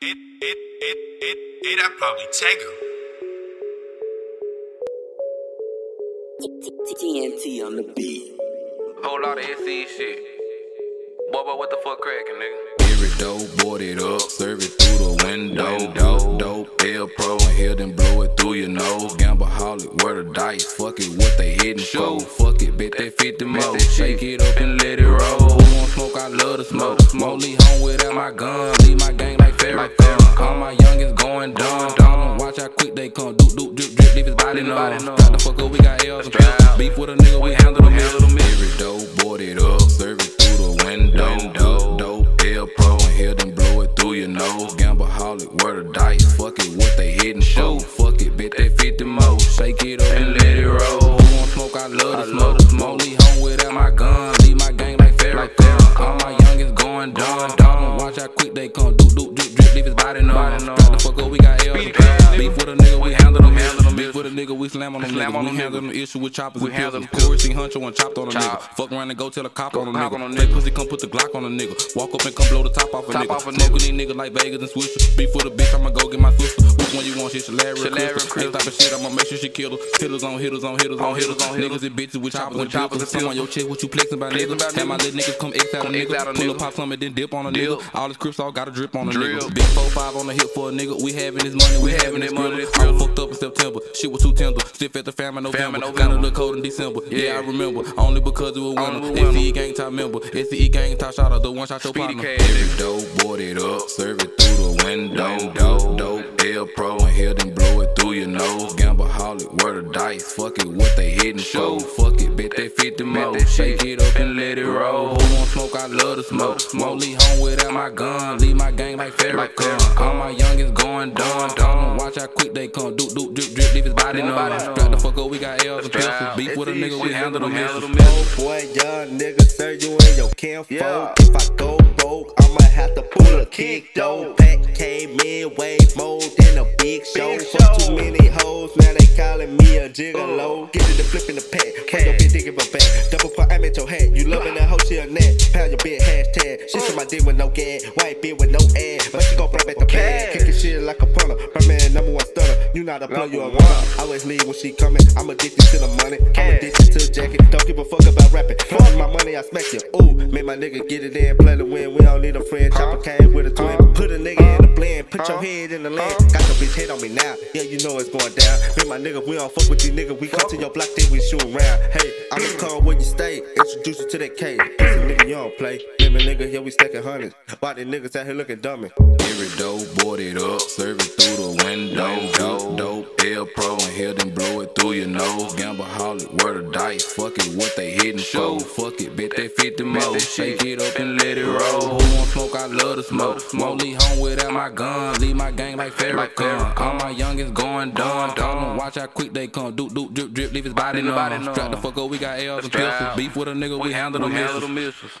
It, it, it, it, it, I probably take her. TNT on the beat. Whole lot of SE shit. Boy, boy, what the fuck cracking, nigga? Every dope, board it up, serve it through the window. Dope, dope, L Pro and here, then blow it through your nose. Gambaholic, where the dice, fuck it, what they hitting show. Fuck it, bet that 50 more. Shake it up and let it roll. Who want smoke? I love to smoke. Only home without my gun, leave my gang like Farrakhan. All my youngins going dumb. Don't watch how quick they come. Doop, doop, drip, drip, leave his body numb. Got the fuck up, we got L's and pills. Beef with a nigga, we handle them. Every dope, board it up, serve it through the window. Dope, dope, L Pro and here, then blow it through your nose. Gambaholic, where the dice, fuck it, what they hitting for. Fuck it, bet that 50 more. Shake it up and let it roll. Who want smoke? I love to smoke. Only home without my gun, leave my gang like Farrakhan. All my youngins going dumb. Don't watch how quick they come. Doop, doop, drip, drip, leave his body. Got the fuck up, we got L's. Beef with a nigga, we handle them. Beef with a nigga, we slam on them Slam niggas. on We them handle them issue with choppers We and handle them Corey seen Huncho and chopped on a nigga. Fuck around and go tell a cop on a cop on a nigga. Say pussy, come put the Glock on a nigga. Walk up and come blow the top off a nigga. Smoking these niggas like Vegas and Swisher. Beef with a bitch, I'ma go get my sister. Which one you want? Shit, Shalari. Ain't type of shit, I'ma make sure she kill her. Hitters on hitters on hitters on hitters on hitters. Niggas and bitches with choppers and choppers Some on your chest, what you flexing about Flexing nigga. about Have my little niggas come X out a nigga. Pull up, pop some and then dip on a nigga. All this crips all got a drip on a nigga. Big 4-5 on the hip for a nigga. We having this money, we having this money. this I was thriller. fucked up in September. Shit was too tender. Stiff at the famine November. Famine Got a November. little cold in December. Yeah, Yeah. I remember. Only because it was Only winter. with winter. SCE gang top member. SCE gang top shot of the one shot your Speedy partner. cash. Every dope, board it up, serve dice, what they hitting for. Fuck it, bet that 50 more. Shake it up and let it roll. Who want smoke? I love to smoke. Won't leave home without my gun. Leave my gang like Farrakhan. All my youngins going dumb. Don't watch how quick they come. Doop, doop, drip, drip, leave his body numb. Strap the fuck up, we got L's and pistols. Beef with a nigga, we handle them. Handle. Oh boy, young nigga, sir, you ain't your kinfolk. Yeah. If I go broke, I'ma have to pull a kick though. Pack came in way more than calling me a gigolo. Get it the flip in the pack, put your bitch digging my back. Double for I'm at your hat, you loving that hoe, she a net. Pound your bitch hashtag. She said my dick with no gas, white bitch with no ass, but she gon' play back the bag. Kicking shit like a punter, Birdman number one stunner. You not a player, you a runner. I always leave when she coming. I'm addicted to the money, I'm addicted to the jacket. Don't give a fuck about rapping. Fuck my money, I smack you. Ooh, make my nigga get it in, play the win. We don't need a friend. Chopper came with a twin. Put a nigga in the blend. Put your head in the land. Got your bitch head on me now. Yeah, you know it's going down. Me and my nigga, we don't fuck with these niggas. We come to your block, then we shoot around. Hey, I'ma come where you stay. Introduce you to that cake. Pussy nigga, you don't play. Living nigga, here we stacking hundreds. Why these niggas out here looking dummy? Every dope, board it up, serve it through the window. Dope, dope, L Pro it, bet that 50 more. that Shake it up and let it roll. Who want smoke? I love to smoke. Won't leave home without my gun. Leave my gang like Farrakhan. All my youngins going dumb. Don't watch how quick they come. Doop, doop, drip, drip, leave his body Leave his body numb. Strap the fuck up, we got L's and pistols. Beef with a nigga, we handle them them missiles.